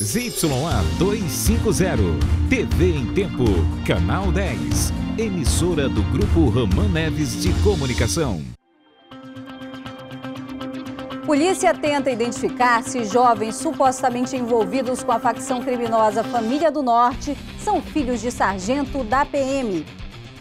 ZYA 250, TV em Tempo, Canal 10, emissora do Grupo Raman Neves de Comunicação. Polícia tenta identificar se jovens supostamente envolvidos com a facção criminosa Família do Norte são filhos de sargento da PM.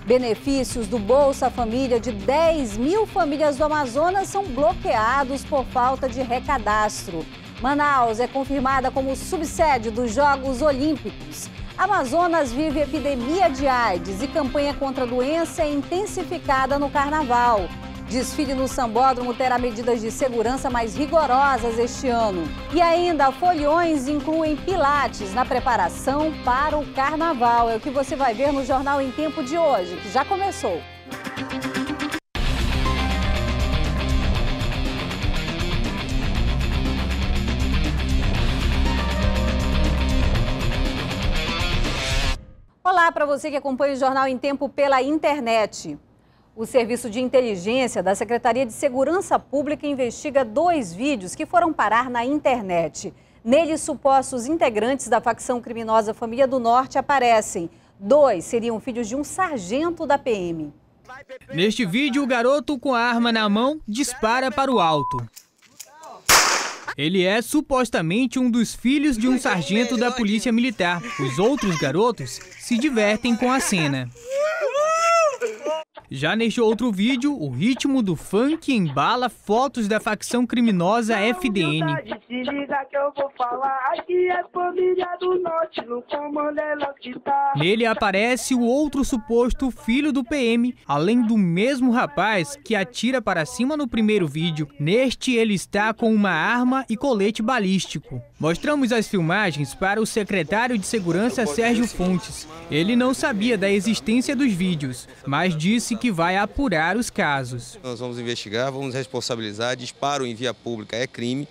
Benefícios do Bolsa Família de 10 mil famílias do Amazonas são bloqueados por falta de recadastro. Manaus é confirmada como subsede dos Jogos Olímpicos. Amazonas vive epidemia de AIDS e campanha contra a doença é intensificada no carnaval. Desfile no Sambódromo terá medidas de segurança mais rigorosas este ano. E ainda, foliões incluem pilates na preparação para o carnaval. É o que você vai ver no Jornal em Tempo de hoje, que já começou. Para você que acompanha o Jornal em Tempo pela internet. O Serviço de Inteligência da Secretaria de Segurança Pública investiga dois vídeos que foram parar na internet. Neles, supostos integrantes da facção criminosa Família do Norte aparecem. Dois seriam filhos de um sargento da PM. Neste vídeo, o garoto com a arma na mão dispara para o alto. Ele é supostamente um dos filhos de um sargento da Polícia Militar. Os outros garotos se divertem com a cena. Já neste outro vídeo, o ritmo do funk embala fotos da facção criminosa FDN. Nele aparece o outro suposto filho do PM, além do mesmo rapaz que atira para cima no primeiro vídeo. Neste, ele está com uma arma e colete balístico. Mostramos as filmagens para o secretário de Segurança Sérgio Fontes. Ele não sabia da existência dos vídeos, mas disse que vai apurar os casos. Nós vamos investigar, vamos responsabilizar. Disparo em via pública é crime.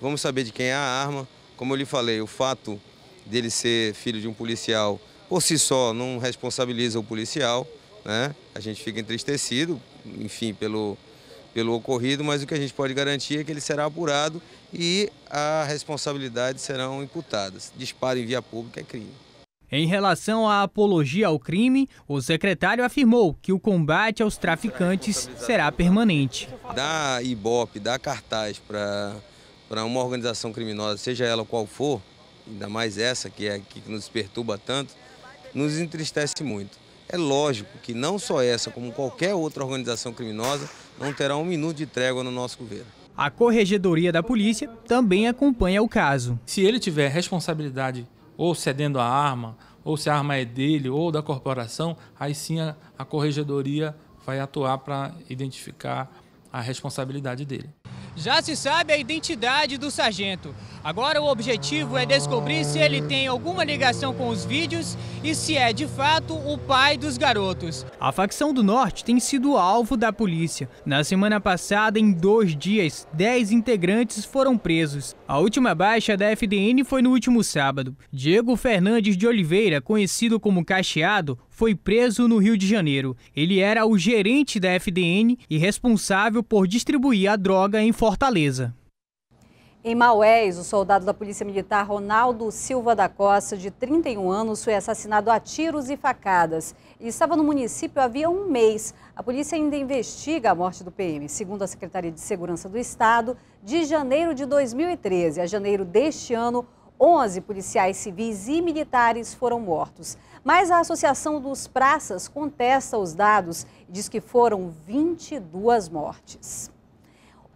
Vamos saber de quem é a arma. Como eu lhe falei, o fato dele ser filho de um policial por si só não responsabiliza o policial. Né? A gente fica entristecido, enfim, pelo, pelo ocorrido, mas o que a gente pode garantir é que ele será apurado e as responsabilidades serão imputadas. Disparo em via pública é crime. Em relação à apologia ao crime, o secretário afirmou que o combate aos traficantes será permanente. Dar ibope, dar cartaz para uma organização criminosa, seja ela qual for, ainda mais essa que é que nos perturba tanto, nos entristece muito. É lógico que não só essa, como qualquer outra organização criminosa, não terá um minuto de trégua no nosso governo. A Corregedoria da Polícia também acompanha o caso. Se ele tiver responsabilidade ou cedendo a arma, ou se a arma é dele ou da corporação, aí sim a, a corregedoria vai atuar para identificar a responsabilidade dele. Já se sabe a identidade do sargento. Agora o objetivo é descobrir se ele tem alguma ligação com os vídeos e se é de fato o pai dos garotos. A facção do Norte tem sido alvo da polícia. Na semana passada, em dois dias, dez integrantes foram presos. A última baixa da FDN foi no último sábado. Diego Fernandes de Oliveira, conhecido como Cacheado, foi preso no Rio de Janeiro. Ele era o gerente da FDN e responsável por distribuir a droga em Fortaleza. Em Maués, o soldado da Polícia Militar Ronaldo Silva da Costa, de 31 anos, foi assassinado a tiros e facadas. Ele estava no município havia um mês. A polícia ainda investiga a morte do PM. Segundo a Secretaria de Segurança do Estado, de janeiro de 2013 a janeiro deste ano, 11 policiais civis e militares foram mortos. Mas a Associação dos Praças contesta os dados e diz que foram 22 mortes.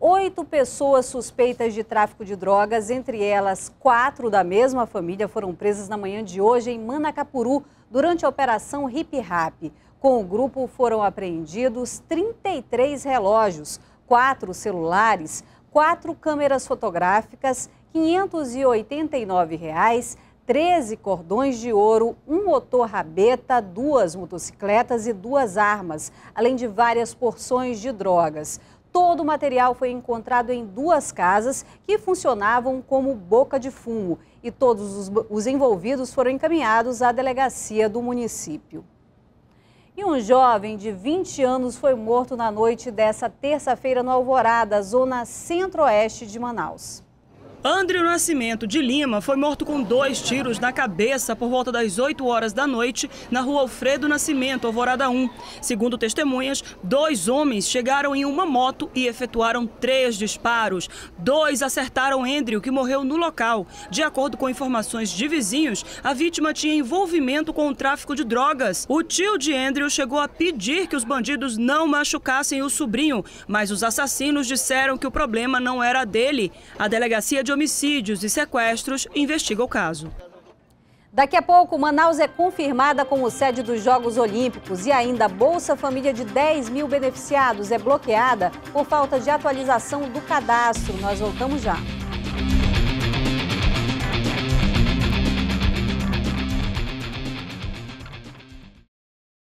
Oito pessoas suspeitas de tráfico de drogas, entre elas quatro da mesma família, foram presas na manhã de hoje em Manacapuru durante a Operação Hip Rap. Com o grupo foram apreendidos 33 relógios, quatro celulares, quatro câmeras fotográficas, 589 reais, 13 cordões de ouro, um motor rabeta, duas motocicletas e duas armas, além de várias porções de drogas. Todo o material foi encontrado em duas casas que funcionavam como boca de fumo e todos os, os envolvidos foram encaminhados à delegacia do município. E um jovem de 20 anos foi morto na noite dessa terça-feira no Alvorada, zona centro-oeste de Manaus. André Nascimento de Lima foi morto com dois tiros na cabeça por volta das 8 horas da noite na rua Alfredo Nascimento, Alvorada 1. Segundo testemunhas, dois homens chegaram em uma moto e efetuaram três disparos. Dois acertaram Andrew, que morreu no local. De acordo com informações de vizinhos, a vítima tinha envolvimento com o tráfico de drogas. O tio de Andrew chegou a pedir que os bandidos não machucassem o sobrinho, mas os assassinos disseram que o problema não era dele. A delegacia de de Homicídios e Sequestros investiga o caso. Daqui a pouco, Manaus é confirmada como sede dos Jogos Olímpicos e ainda a Bolsa Família de 10 mil beneficiados é bloqueada por falta de atualização do cadastro. Nós voltamos já.